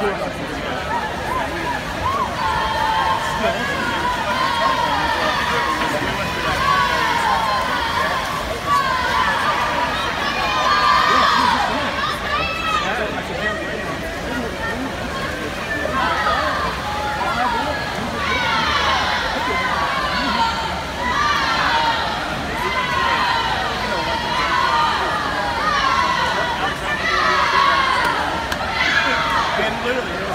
Thank you. clearly.